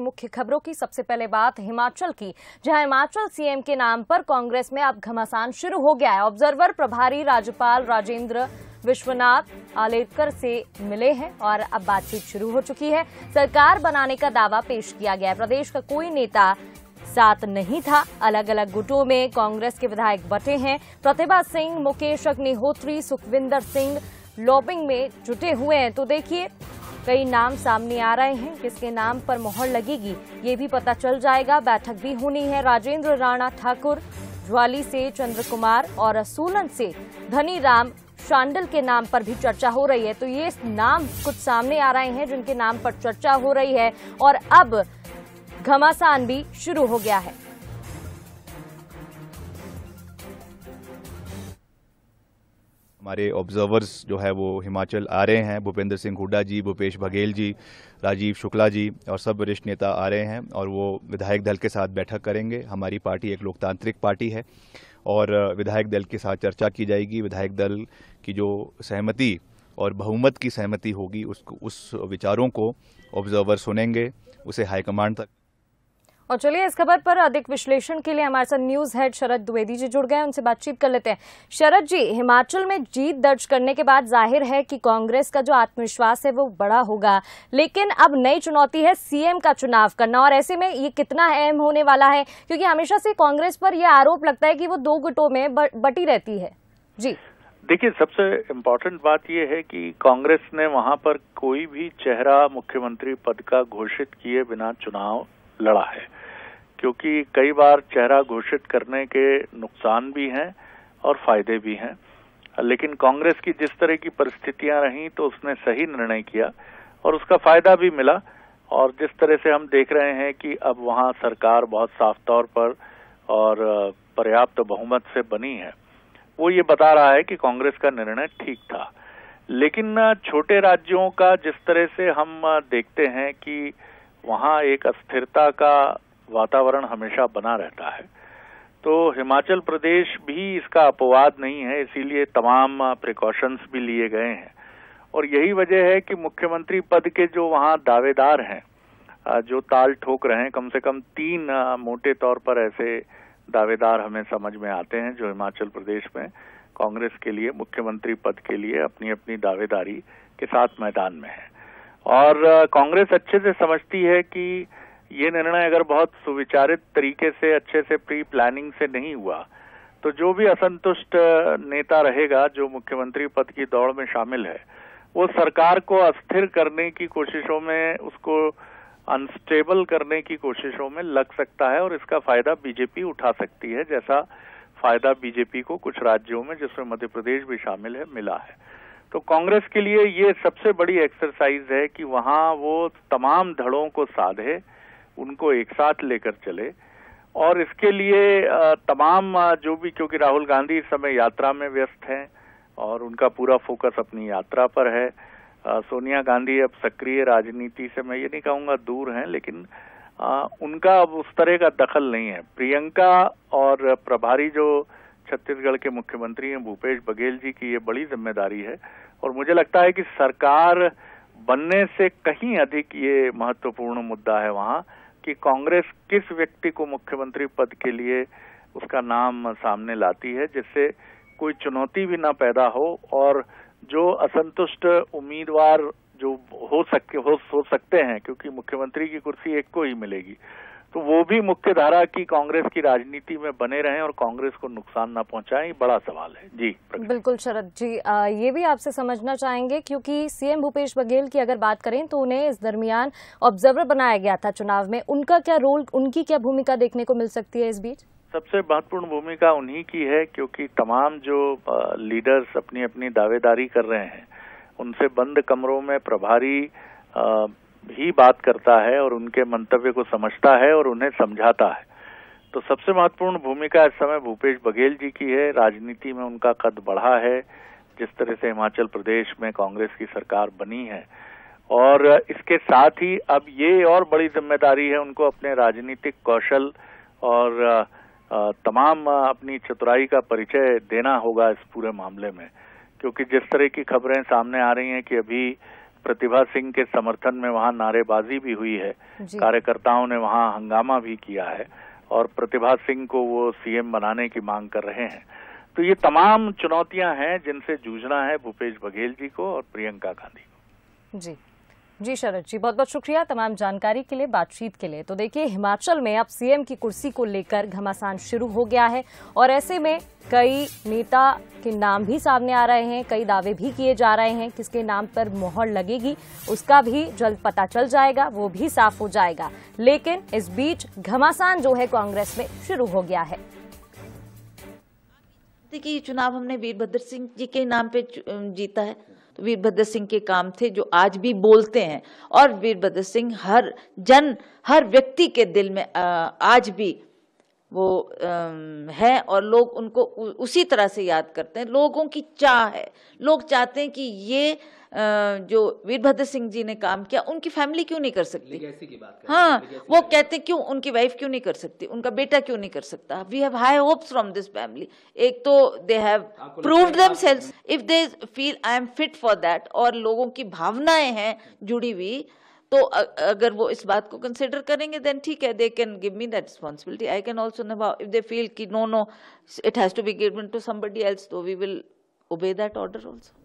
मुख्य खबरों की सबसे पहले बात हिमाचल की, जहाँ हिमाचल सीएम के नाम पर कांग्रेस में अब घमासान शुरू हो गया है। ऑब्जर्वर प्रभारी राज्यपाल राजेंद्र विश्वनाथ आलेटकर से मिले हैं और अब बातचीत शुरू हो चुकी है। सरकार बनाने का दावा पेश किया गया है। प्रदेश का कोई नेता साथ नहीं था। अलग अलग गुटों में कांग्रेस के विधायक बटे हैं। प्रतिभा सिंह, मुकेश अग्निहोत्री, सुखविंदर सिंह लॉबिंग में जुटे हुए हैं। तो देखिए कई नाम सामने आ रहे हैं। किसके नाम पर मोहर लगेगी, ये भी पता चल जाएगा। बैठक भी होनी है। राजेंद्र राणा ठाकुर, ज्वाली से चंद्र कुमार और सोलन से धनी राम शांडल के नाम पर भी चर्चा हो रही है। तो ये नाम कुछ सामने आ रहे हैं जिनके नाम पर चर्चा हो रही है और अब घमासान भी शुरू हो गया है। हमारे ऑब्जर्वर्स जो है वो हिमाचल आ रहे हैं, भूपेंद्र सिंह हुड्डा जी, भूपेश बघेल जी, राजीव शुक्ला जी और सब वरिष्ठ नेता आ रहे हैं और वो विधायक दल के साथ बैठक करेंगे। हमारी पार्टी एक लोकतांत्रिक पार्टी है और विधायक दल के साथ चर्चा की जाएगी। विधायक दल की जो सहमति और बहुमत की सहमति होगी, उसको, उस विचारों को ऑब्जर्वर सुनेंगे, उसे हाईकमांड तक और चलिए इस खबर पर अधिक विश्लेषण के लिए हमारे साथ न्यूज़ हेड शरद द्विवेदी जी जुड़ गए उनसे बातचीत कर लेते हैं। शरद जी, हिमाचल में जीत दर्ज करने के बाद ज़ाहिर है कि कांग्रेस का जो आत्मविश्वास है वो बड़ा होगा। लेकिन अब नई चुनौती है सीएम का चुनाव करना और ऐसे में ये कितना अहम होने वाला है? क्योंकि हमेशा से कांग्रेस पर यह आरोप लगता है कि वो दो गुटों में बटी रहती है। जी। देखिए, सबसे इम्पोर्टेंट बात यह है कि कांग्रेस ने वहाँ पर कोई भी चेहरा मुख्यमंत्री पद का घोषित किए बिना चुनाव लड़ा है। क्योंकि कई बार चेहरा घोषित करने के नुकसान भी हैं और फ़ायदे भी हैं। लेकिन कांग्रेस की जिस तरह की परिस्थितियाँ रही तो उसने सही निर्णय किया और उसका फ़ायदा भी मिला। और जिस तरह से हम देख रहे हैं कि अब वहाँ सरकार बहुत साफ़ तौर पर और पर्याप्त बहुमत से बनी है, वो ये बता रहा है कि कांग्रेस का निर्णय ठीक था। लेकिन छोटे राज्यों का जिस तरह से हम देखते हैं कि वहाँ एक अस्थिरता का वातावरण हमेशा बना रहता है। तो हिमाचल प्रदेश भी इसका अपवाद नहीं है, इसीलिए तमाम प्रिकॉशंस भी लिए गए हैं। और यही वजह है कि मुख्यमंत्री पद के जो वहाँ दावेदार हैं जो ताल ठोक रहे हैं, कम से कम तीन मोटे तौर पर ऐसे दावेदार हमें समझ में आते हैं जो हिमाचल प्रदेश में कांग्रेस के लिए, मुख्यमंत्री पद के लिए अपनी अपनी दावेदारी के साथ मैदान में है। और कांग्रेस अच्छे से समझती है कि ये निर्णय अगर बहुत सुविचारित तरीके से, अच्छे से प्री प्लानिंग से नहीं हुआ तो जो भी असंतुष्ट नेता रहेगा, जो मुख्यमंत्री पद की दौड़ में शामिल है, वो सरकार को अस्थिर करने की कोशिशों में, उसको अनस्टेबल करने की कोशिशों में लग सकता है और इसका फ़ायदा बीजेपी उठा सकती है, जैसा फ़ायदा बीजेपी को कुछ राज्यों में, जिसमें मध्य प्रदेश भी शामिल है, मिला है। तो कांग्रेस के लिए ये सबसे बड़ी एक्सरसाइज है कि वहाँ वो तमाम धड़ों को साधे उनको एक साथ लेकर चले। और इसके लिए तमाम जो भी क्योंकि राहुल गांधी इस समय यात्रा में व्यस्त हैं और उनका पूरा फोकस अपनी यात्रा पर है सोनिया गांधी अब सक्रिय राजनीति से मैं ये नहीं कहूँगा दूर हैं लेकिन आ, उनका अब उस तरह का दखल नहीं है। प्रियंका और प्रभारी जो छत्तीसगढ़ के मुख्यमंत्री हैं भूपेश बघेल जी की ये बड़ी ज़िम्मेदारी है। और मुझे लगता है कि सरकार बनने से कहीं अधिक ये महत्वपूर्ण मुद्दा है वहाँ। कि कांग्रेस किस व्यक्ति को मुख्यमंत्री पद के लिए उसका नाम सामने लाती है जिससे कोई चुनौती भी ना पैदा हो और जो असंतुष्ट उम्मीदवार जो हो सकते हो, हो सकते हैं क्योंकि मुख्यमंत्री की कुर्सी एक को ही मिलेगी। तो वो भी मुख्य धारा की कांग्रेस की राजनीति में बने रहें और कांग्रेस को नुकसान ना पहुंचाएँ बड़ा सवाल है। जी बिल्कुल शरद जी आ, ये भी आपसे समझना चाहेंगे क्योंकि सीएम भूपेश बघेल की अगर बात करें तो उन्हें इस दरमियान ऑब्जर्वर बनाया गया था चुनाव में। उनका क्या रोल उनकी क्या भूमिका देखने को मिल सकती है इस बीच? सबसे महत्वपूर्ण भूमिका उन्हीं की है क्योंकि तमाम जो लीडर्स अपनी अपनी दावेदारी कर रहे हैं उनसे बंद कमरों में प्रभारी ही बात करता है और उनके मंतव्य को समझता है और उन्हें समझाता है। तो सबसे महत्वपूर्ण भूमिका इस समय भूपेश बघेल जी की है। राजनीति में उनका कद बढ़ा है। जिस तरह से हिमाचल प्रदेश में कांग्रेस की सरकार बनी है। और इसके साथ ही अब ये और बड़ी ज़िम्मेदारी है उनको अपने राजनीतिक कौशल और तमाम अपनी चतुराई का परिचय देना होगा इस पूरे मामले में। क्योंकि जिस तरह की खबरें सामने आ रही हैं कि अभी प्रतिभा सिंह के समर्थन में वहाँ नारेबाजी भी हुई है। कार्यकर्ताओं ने वहाँ हंगामा भी किया है और प्रतिभा सिंह को वो सीएम बनाने की मांग कर रहे हैं। तो ये तमाम चुनौतियाँ हैं जिनसे जूझना है भूपेश बघेल जी को और प्रियंका गांधी को। जी। जी शरद जी बहुत बहुत शुक्रिया तमाम जानकारी के लिए, बातचीत के लिए। तो देखिए, हिमाचल में अब सीएम की कुर्सी को लेकर घमासान शुरू हो गया है और ऐसे में कई नेता के नाम भी सामने आ रहे हैं, कई दावे भी किए जा रहे हैं, किसके नाम पर मोहर लगेगी, उसका भी जल्द पता चल जाएगा, वो भी साफ़ हो जाएगा। लेकिन इस बीच घमासान जो है कांग्रेस में शुरू हो गया है। ये चुनाव हमने वीरभद्र सिंह जी के नाम पे जीता है। वीरभद्र सिंह के काम थे, जो आज भी बोलते हैं। और वीरभद्र सिंह हर जन, हर व्यक्ति के दिल में आज भी वो है और लोग उनको उसी तरह से याद करते हैं। लोगों की चाह है। लोग चाहते हैं कि ये जो वीरभद्र सिंह जी ने काम किया उनकी फैमिली क्यों नहीं कर सकती? की बात हाँ। वो कहते क्यों उनकी वाइफ क्यों नहीं कर सकती? उनका बेटा क्यों नहीं कर सकता? We have high hopes from this family एक तो they have proved themselves if they feel I am fit for that और लोगों की भावनाएँ हैं जुड़ी हुई तो अगर वो इस बात को कंसिडर करेंगे देन ठीक है they can give me that responsibility I can also निभाओ if they feel कि no no it has to be given to somebody else तो we will obey that order also